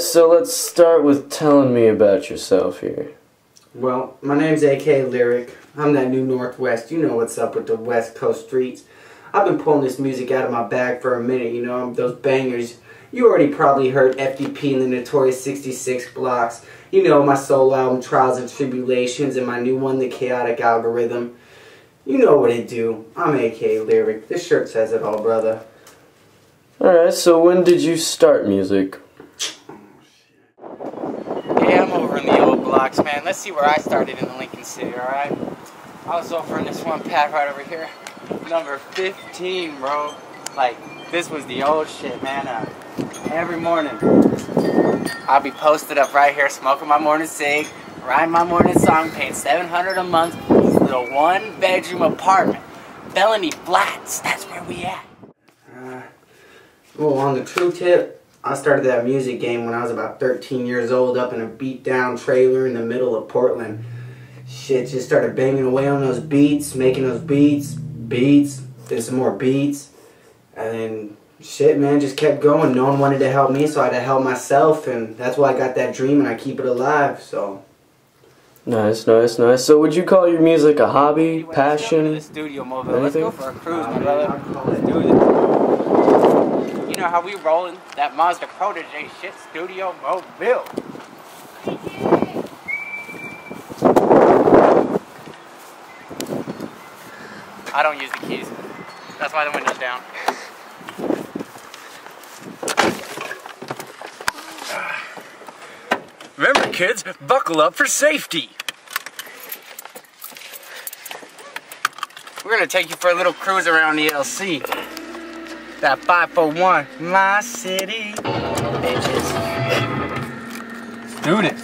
Alright, so let's start with telling me about yourself here. Well, my name's AK Lyrik. I'm that new Northwest. You know what's up with the West Coast streets. I've been pulling this music out of my bag for a minute, you know, those bangers. You already probably heard FDP and the Notorious 66 blocks. You know, my solo album, Trials and Tribulations, and my new one, The Chaotic Algorithm. You know what it do. I'm AK Lyrik. This shirt says it all, brother. Alright, so when did you start music? Yeah, I'm over in the old blocks, man. Let's see where I started in the Lincoln City, alright? I was over in this one pad right over here. Number 15, bro. Like, this was the old shit, man. Uh, every morning, I'll be posted up right here, smoking my morning cig, writing my morning song, paying 700 a month for this little one-bedroom apartment. Felony Flats, that's where we at. Uh, well, on the true tip, I started that music game when I was about 13 years old up in a beat down trailer in the middle of Portland. Shit, just started banging away on those beats, making those beats, beats, then some more beats. And then, shit, man, just kept going. No one wanted to help me, so I had to help myself. And that's why I got that dream and I keep it alive, so. Nice, nice, nice. So would you call your music a hobby, Let's passion? the studio, Mobile. Let's go for a cruise, Nah, my man, brother. I'll call Let's it. do this. You know how we rolling that Mazda Protege shit, Studio Mobile. I don't use the keys. That's why the window's down. Remember, kids, buckle up for safety. We're gonna take you for a little cruise around the LC. That 541, my city. Bitches. Do this.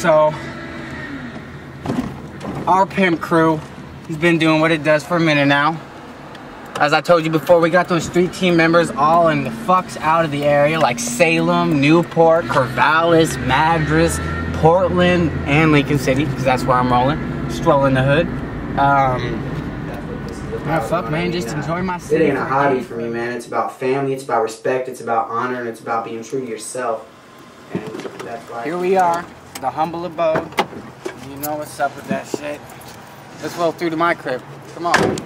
So, our pimp crew has been doing what it does for a minute now. As I told you before, we got those street team members all in the fucks out of the area, like Salem, Newport, Corvallis, Madras, Portland, and Lincoln City, because that's where I'm rolling. Strolling the hood. Um, oh, fuck, man, just enjoy my It city. ain't a hobby for me, man. It's about family, it's about respect, it's about honor, and it's about being true to yourself. And that's why. Here we are, the humble abode. You know what's up with that shit. Let's roll through to my crib. Come on.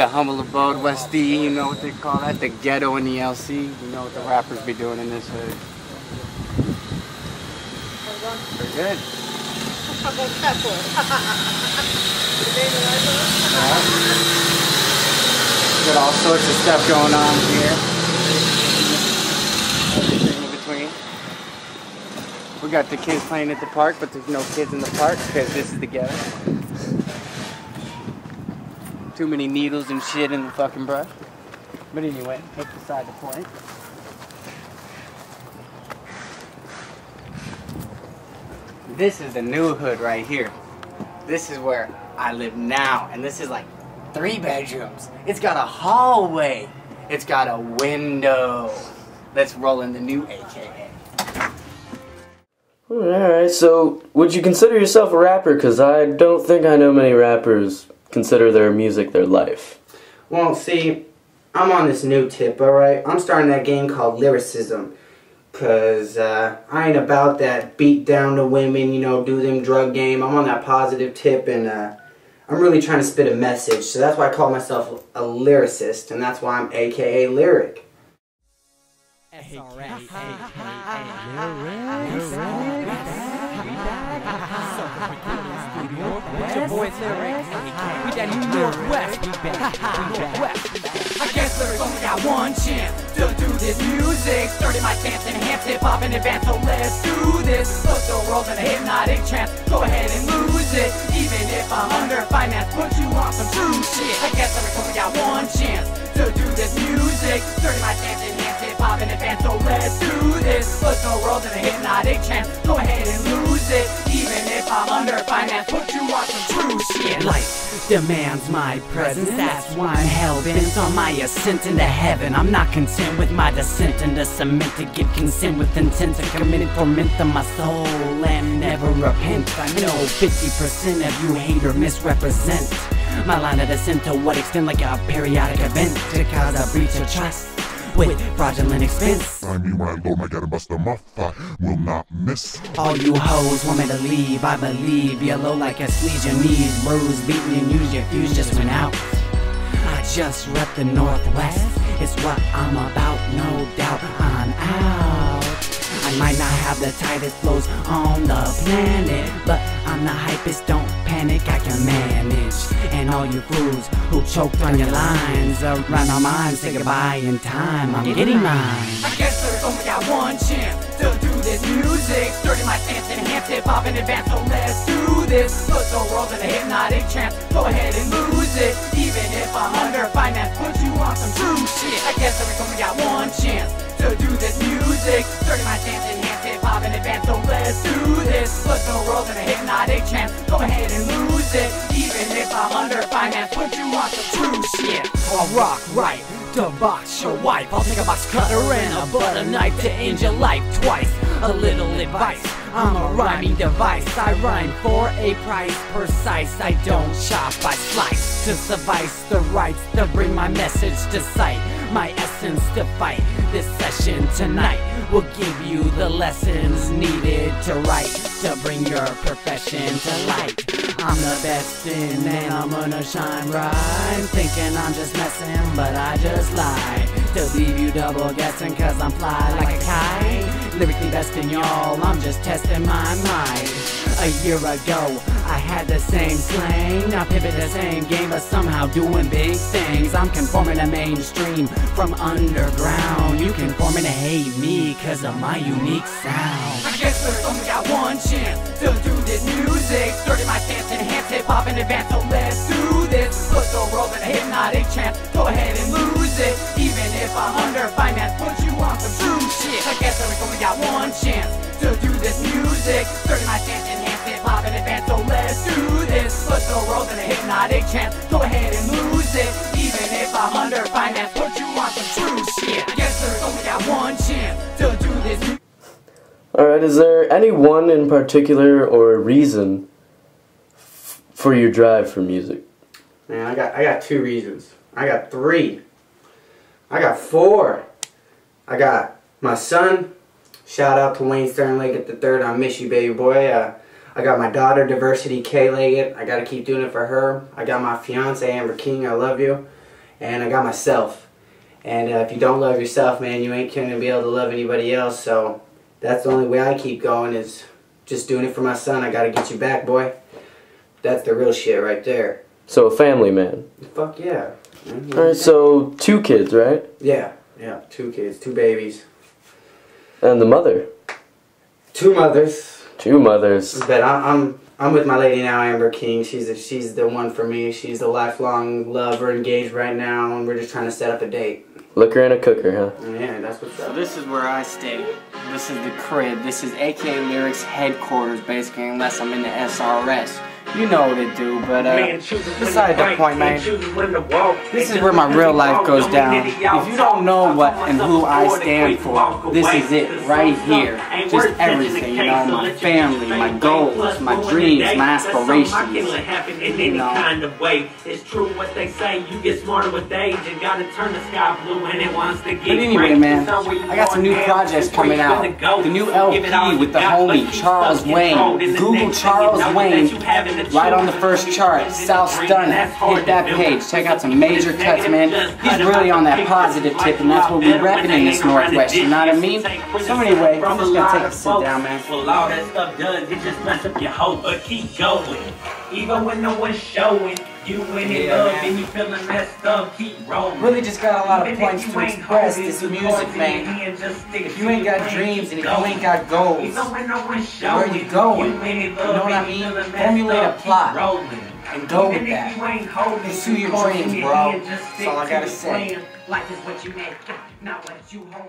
The humble abode, West D, you know what they call that? The ghetto in the LC. You know what the rappers be doing in this hood. Pretty good. Got all sorts of stuff going on here. Everything in between. We got the kids playing at the park, but there's no kids in the park because this is the ghetto. Too many needles and shit in the fucking brush. But anyway, that's beside the point. This is the new hood right here. This is where I live now, and this is like three bedrooms. It's got a hallway. It's got a window. Let's roll in the new AKA. Alright, so would you consider yourself a rapper? Because I don't think I know many rappers consider their music their life. Well, see, I'm on this new tip, alright? I'm starting that game called Lyricism. Cause uh, I ain't about that beat down to women, you know, do them drug game. I'm on that positive tip and uh, I'm really trying to spit a message. So that's why I call myself a lyricist and that's why I'm AKA Lyrik. Your boys lyrics. We that new Northwest. We back. We Northwest. I guess there's only got one chance to do this music. Started my stance, enhance hip hop in advance, so let's do this. Put the world in a hypnotic trance. Go ahead and lose it. Even if I'm under finance, put you on some true shit. I guess there's only got one chance to do this music. Started my stance, enhance hip hop in advance, so let's demands my presence. That's why I'm hell bent on my ascent into heaven. I'm not content with my descent into cement to give consent with intent to commit and torment to my soul and never repent. I know 50% of you hate or misrepresent my line of descent to what extent, like a periodic event, to cause a breach of trust with fraudulent expense. I mean, when I load my and bust them off. I will not miss. All you hoes want me to leave, I believe. Yellow like a squeeze your knees, bruised, beaten, and use your fuse just went out. I just rep the Northwest, it's what I'm about, no doubt I'm out. I might not have the tightest flows on the planet, but I'm the hypest, don't panic, I can manage. And all you fools who choked on your lines uh, around my mind, say goodbye in time, I'm getting mine. I guess there's only got one chance to do this music. Sturdy my stance, enhance hip hop in advance, so let's do this. Put the world in a hypnotic trance, go ahead and lose it. Even if I'm under finance, put you on some true shit. I guess there's only got one chance to do this music. Sturdy my stance, enhance hip hop in advance, so let's do rock right to box your wife. I'll take a box cutter and a butter knife to end your life twice. A little advice. I'm a rhyming device. I rhyme for a price precise. I don't chop, I slice to suffice the rights to bring my message to sight. My essence to fight this session tonight will give you the lessons needed to write to bring your profession to light. I'm the best in and I'm gonna shine bright. Thinking I'm just messing, but I just lie to leave you double guessing cause I'm fly like a kite. Lyrically best in y'all, I'm just testing my might. A year ago, I had the same slang. Now pivot the same game, but somehow doing big things. I'm conforming to mainstream from underground. You conforming to hate me cause of my unique sound. I guess there's only got one chance to do this music. Sturdy my stance, enhance hip hop in advance, so let's do this. Put the world in a hypnotic trance, go ahead and lose it. Even if I'm under finance, put you on some true shit. I guess there's only got one chance to do this music. Hypnotic trance, go ahead and lose it. Even if I'm under finance, put you on some true shit. I guess there's only got one chance to do this. Alright, is there any one in particular or reason f- for your drive for music? Man, I got I got two reasons. I got three. I got four. I got my son. Shout out to Wayne Stern Leggett the third. I miss you, baby boy. Uh, I got my daughter, Diversity K Leggett. I gotta keep doing it for her. I got my fiance, Amber King. I love you. And I got myself. And uh, if you don't love yourself, man, you ain't gonna be able to love anybody else. So that's the only way I keep going is just doing it for my son. I gotta get you back, boy. That's the real shit right there. So, a family man. Fuck yeah. Mhm. Alright, so two kids, right? Yeah, yeah, two kids, two babies, And the mother. two mothers. Two mothers. But I'm I'm I'm with my lady now, Amber King. She's a, she's the one for me. She's the lifelong love. We're engaged right now, and we're just trying to set up a date. Liquor and a cooker, huh? Yeah, that's what's up. So up. this is where I stay. This is the crib. This is AK Lyrik's headquarters, basically, unless I'm in the SRS. You know what to do, but uh, beside the point, man. This is where my real life goes down. If you don't know what and who I stand for, this is it right here. Just everything, you know, my family, my goals, my dreams, my aspirations. You know. kind of way. It's true what they say. You get smarter with age. You gotta turn the sky blue and it wants to get But anyway, man, So where you I got some new projects coming out. The new it LP with the homie Charles Wayne. cold. And the Google Charles Wayne right on the first chart. South hard Hit that page. Check out some major cuts, man. He's really on that positive tip, and that's what we're repping in this Northwest. You know what I mean? So anyway, I'm just gonna take a sit down, man. Well, all that stuff does, it just mess up your hope, but keep going. Even when no one's showing, you in it Yeah, up and you feeling that stuff, keep rolling. Really just got a lot of points to express this music, cards in your man. hand, just stick If you ain't got dreams and if you ain't got goals, Even when no one's where are you going? You, in it You know what I mean? Formulate a plot and go with that. you ain't holding Pursue your the cards in dreams, bro. That's all I gotta say. Life is what you make, not what you hold.